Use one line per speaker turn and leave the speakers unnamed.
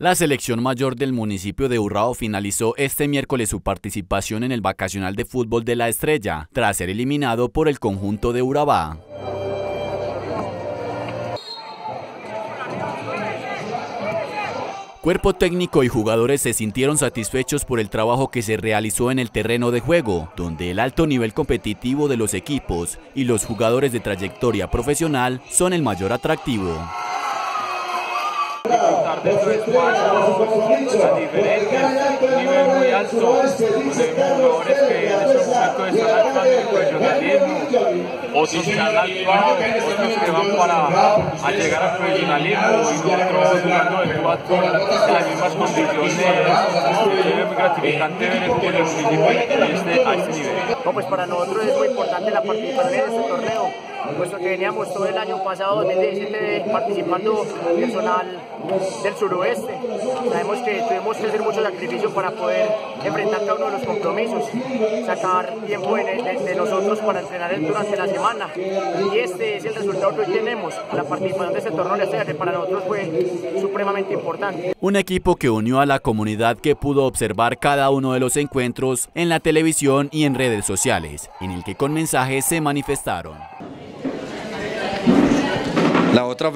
La selección mayor del municipio de Urrao finalizó este miércoles su participación en el vacacional de fútbol de la Estrella, tras ser eliminado por el conjunto de Urabá. Cuerpo técnico y jugadores se sintieron satisfechos por el trabajo que se realizó en el terreno de juego, donde el alto nivel competitivo de los equipos y los jugadores de trayectoria profesional son el mayor atractivo
su espacio, las diferencias, un nivel muy alto, jugadores que en este momento están actuando en profesionalismo, otros que han actuado, otros que van para llegar al profesionalismo y nosotros jugando de cuatro en las mismas condiciones. Es muy gratificante ver el municipio este, a este nivel.
No, pues para nosotros es muy importante la participación en este torneo, puesto que veníamos todo el año pasado, 2017, participando personal del suroeste. Sabemos que tuvimos que hacer mucho sacrificio para poder enfrentar cada uno de los compromisos, sacar tiempo de, nosotros para entrenar durante la semana. Y este es el resultado que hoy tenemos. La participación de este torneo que para nosotros fue supremamente importante.
Un equipo que unió a la comunidad que pudo observar cada uno de los encuentros en la televisión y en redes sociales, en el que con mensajes se manifestaron.
La otra